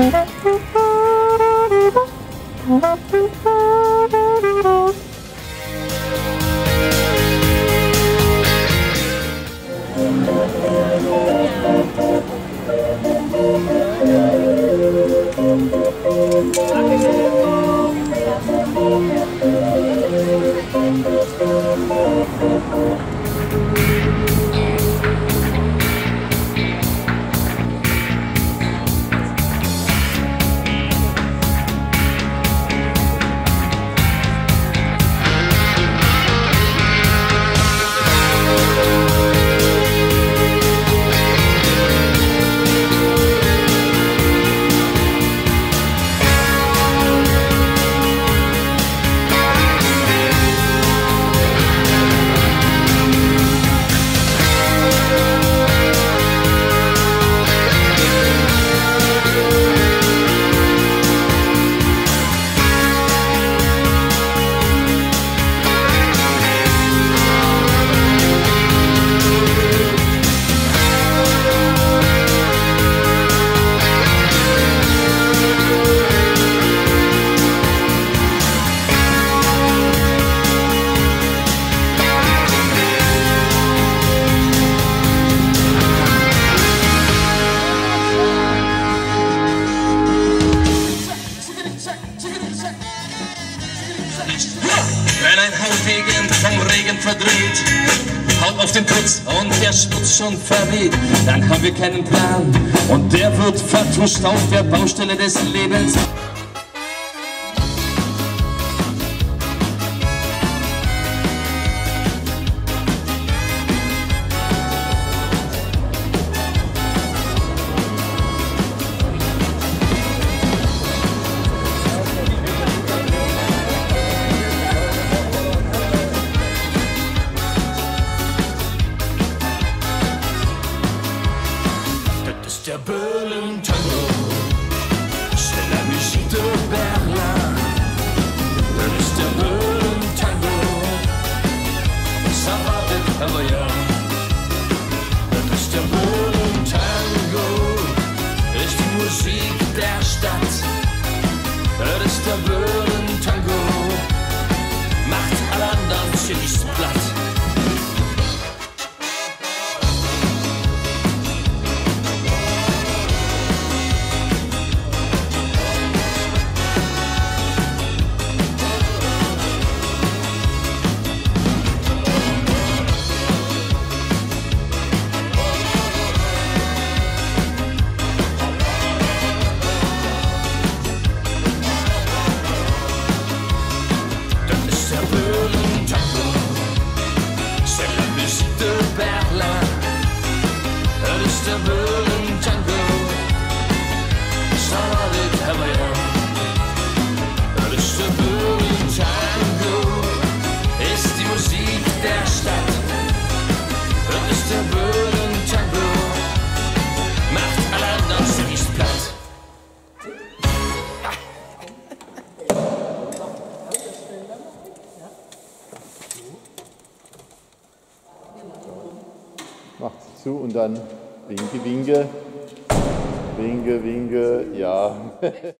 Thank you. Regen verdreht. Haut auf den Putz und der Schmutz schon verweht. Dann haben wir keinen Plan und der wird vertuscht auf der Baustelle des Lebens. macht zu und dann winke, winke, winke, winke, ja.